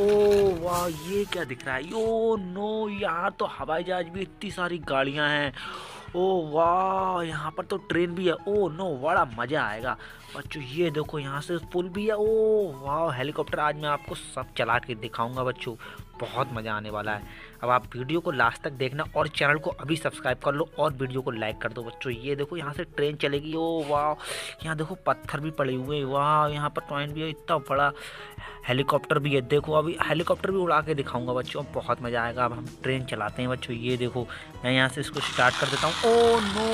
ओ वाह, ये क्या दिख रहा है? यो, नो, यहाँ तो हवाई जहाज़ भी इतनी सारी गाड़ियाँ हैं। ओ वाह, यहाँ पर तो ट्रेन भी है। ओ नो, बड़ा मज़ा आएगा। बच्चों, ये देखो, यहाँ से पुल भी है। ओ वाह, हेलीकॉप्टर आज मैं आपको सब चला के दिखाऊँगा बच्चों। बहुत मज़ा आने वाला है। अब आप वीडियो को लास्ट तक देखना और चैनल को अभी सब्सक्राइब कर लो और वीडियो को लाइक कर दो बच्चों। ये देखो, यहाँ से ट्रेन चलेगी। ओ वाह, यहाँ देखो, पत्थर भी पड़े हुए हैं। वाह, यहाँ पर पॉइंट भी है, इतना बड़ा हेलीकॉप्टर भी है। देखो, अभी हेलीकॉप्टर भी उड़ा के दिखाऊँगा बच्चों। बहुत मज़ा आएगा। अब हम ट्रेन चलाते हैं बच्चों। ये देखो, मैं यहाँ से इसको स्टार्ट कर देता हूँ। ओ नो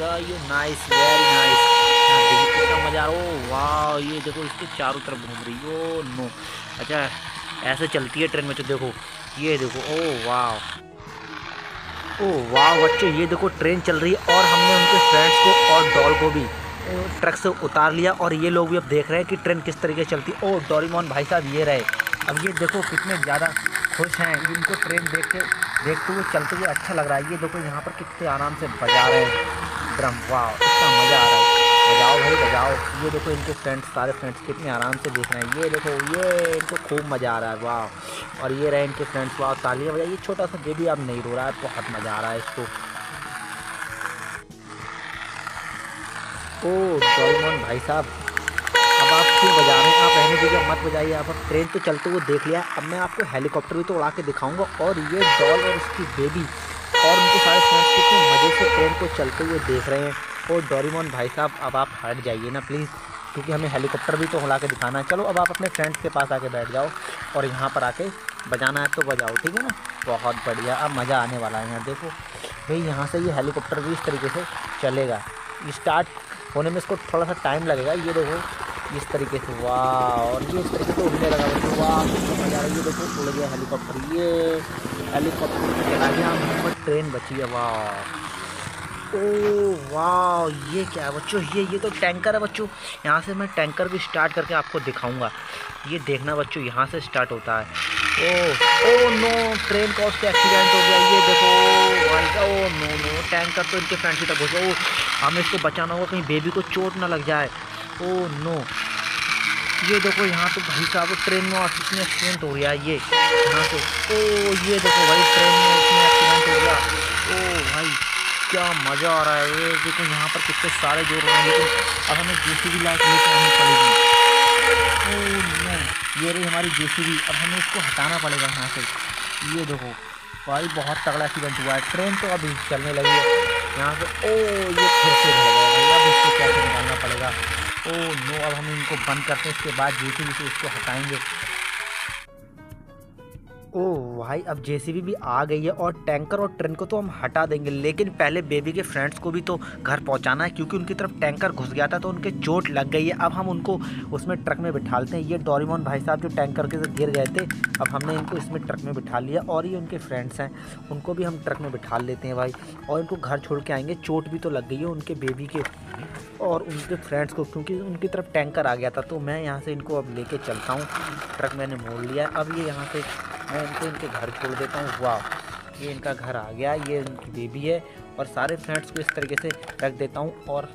वाह ये नाइस वेरी नाइस कितना मज़ा ओ वाह ये देखो इसके चारों तरफ़ घूम रही ओ नो अच्छा ऐसे चलती है ट्रेन में तो देखो। ये देखो ओ वाह ओ वाह बच्चों ये देखो ट्रेन चल रही है और हमने उनके फ्रेंड्स को और डॉल को भी ट्रक से उतार लिया और ये लोग भी अब देख रहे हैं कि ट्रेन किस तरीके से चलती है। ओ डोरीमोन भाई साहब ये रहे। अब ये देखो कितने ज़्यादा खुश हैं। इनको ट्रेन देख के देखते हुए चलते हुए अच्छा लग रहा है। ये देखो, यहाँ पर कितने आराम से बजा रहे हैं। ड्रम, वाह, इतना मज़ा आ रहा है। बजाओ भाई, बजाओ। ये देखो, इनके फ्रेंड्स सारे फ्रेंड्स कितने आराम से देख रहे हैं। ये देखो, ये इनको खूब मज़ा आ रहा है, वाह। और ये रहे इनके फ्रेंड्स वाह, तालियाँ ये छोटा सा बेबी अब नहीं रो रहा है, बहुत मज़ा आ रहा है इसको। ओ, डोरेमोन भाई साहब क्यों बजा रहे हैं आप रहने दीजिए, मत बजाइए आप। ट्रेन तो चलते हुए देख लिया। अब मैं आपको हेलीकॉप्टर भी तो उड़ा के दिखाऊँगा। और ये डॉल और उसकी बेबी और उनके सारे फ्रेंड्स कितने मज़े से ट्रेन को चलते हुए देख रहे हैं। और डोरीमोन भाई साहब, अब आप हट जाइए ना प्लीज़ क्योंकि हमें हेलीकॉप्टर भी तो उड़ा के दिखाना है। चलो, अब आप अपने फ्रेंड्स के पास आके बैठ जाओ और यहाँ पर आके बजाना है तो बजाओ, ठीक है ना? बहुत बढ़िया, अब मज़ा आने वाला है यहाँ, देखो। भाई, यहाँ से ये हेलीकॉप्टर भी इस तरीके से चलेगा। स्टार्ट होने में इसको थोड़ा सा टाइम लगेगा। ये देखो इस तरीके से, वाह, और ये इस तरीके से उड़ने लगा बच्चों वाह है। ये देखो, उड़ गया हेलीकॉप्टर, ये हेलीकॉप्टर चला गया ट्रेन बची है, वाह। ओ, वाह, ये क्या है बच्चों, ये ये तो टैंकर है बच्चों। यहाँ से मैं टैंकर भी स्टार्ट करके आपको दिखाऊँगा। ये देखना बच्चों, यहाँ से स्टार्ट होता है। ओ ओ, नो, ट्रेन का उससे एक्सीडेंट हो गया, ये देखो, ओ नो नो, टैंकर तो इनके फ्रेंड की तक घुस गया। ओ, हमें इसको बचाना होगा, कहीं बेबी को चोट ना लग जाए। ओ नो ये देखो, यहाँ तो भाई साहब ट्रेन में और इसमें एक्सीडेंट हो गया, ये। यहाँ से ओ ये देखो भाई ट्रेन में इसमें एक्सीडेंट हो गया। ओ भाई, क्या मज़ा आ रहा है। ये देखो, यहाँ पर कितने सारे ज़ोर रहे हैं, लेकिन अब हमें जे सी बी लाइट लेकर आनी पड़ेगी। ओ नो ये रही हमारी जे सी बी अब हमें इसको हटाना पड़ेगा यहाँ से। ये देखो, भाई, बहुत तगड़ा एक्सीडेंट हुआ है। ट्रेन तो अभी चलने लगी है। यहाँ से ओ ये फिर से भाई अब इसको कैसे निकालना पड़ेगा? ओ नो अब हम इनको बंद करते हैं इसके बाद जैसे जैसे इसको हटाएँगे। ओ भाई, अब जेसीबी भी आ गई है और टैंकर और ट्रेन को तो हम हटा देंगे, लेकिन पहले बेबी के फ्रेंड्स को भी तो घर पहुंचाना है, क्योंकि उनकी तरफ़ टैंकर घुस गया था तो उनके चोट लग गई है। अब हम उनको उसमें ट्रक में बिठाते हैं। ये डोरीमोन भाई साहब जो टैंकर के गिर गए थे, अब हमने इनको इसमें ट्रक में बिठा लिया और ये उनके फ्रेंड्स हैं, उनको भी हम ट्रक में बिठा लेते हैं भाई। और इनको घर छोड़ के आएँगे, चोट भी तो लग गई है उनके बेबी के, और उनके फ्रेंड्स को, क्योंकि उनकी तरफ़ टैंकर आ गया था तो मैं यहाँ से इनको अब लेके चलता हूँ। ट्रक मैंने मोड़ लिया अब ये यहाँ से मैं इनको इनके घर छोड़ देता हूँ। वाह, ये इनका घर आ गया, ये इनकी बेबी है और सारे फ्रेंड्स को इस तरीके से रख देता हूँ और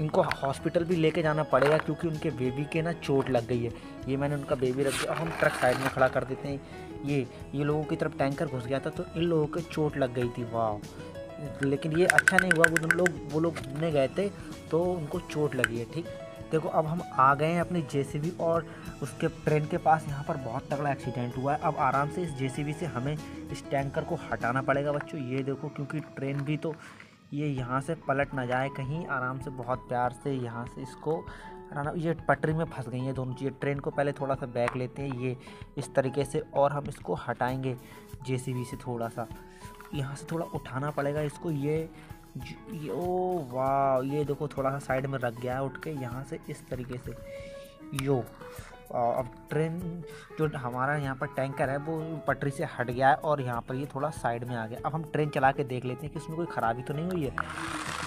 इनको हॉस्पिटल भी लेके जाना पड़ेगा क्योंकि उनके बेबी के ना चोट लग गई है। ये मैंने उनका बेबी रख दिया। हम ट्रक साइड में खड़ा कर देते हैं। ये ये लोगों की तरफ़ टैंकर घुस गया था तो इन लोगों के चोट लग गई थी। वाह, लेकिन ये अच्छा नहीं हुआ। वो लोग वो लोग घूमने गए थे तो उनको चोट लगी है, ठीक? देखो, अब हम आ गए हैं अपनी जेसीबी और उसके ट्रेन के पास। यहाँ पर बहुत तगड़ा एक्सीडेंट हुआ है। अब आराम से इस जेसीबी से हमें इस टैंकर को हटाना पड़ेगा बच्चों। ये देखो, क्योंकि ट्रेन भी तो ये यहाँ से पलट ना जाए कहीं। आराम से, बहुत प्यार से यहाँ से इसको ये पटरी में फंस गई हैं दोनों चीज़ें। ट्रेन को पहले थोड़ा सा बैक लेते हैं। ये इस तरीके से और हम इसको हटाएँगे जे से थोड़ा सा। यहाँ से थोड़ा उठाना पड़ेगा इसको। ये ये ओ वाह ये देखो थोड़ा सा साइड में रख गया है उठ के, यहाँ से इस तरीके से। यो अब ट्रेन जो हमारा यहाँ पर टैंकर है, वो पटरी से हट गया है और यहाँ पर ये थोड़ा साइड में आ गया। अब हम ट्रेन चला के देख लेते हैं कि उसमें कोई ख़राबी तो नहीं हुई है।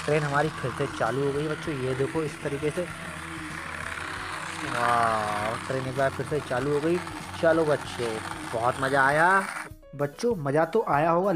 ट्रेन हमारी फिर से चालू हो गई, बच्चों, ये देखो इस तरीके से। वाह ट्रेन एक बार फिर से चालू हो गई। चलो बच्चों, बहुत मज़ा आया। बच्चों, मज़ा तो आया होगा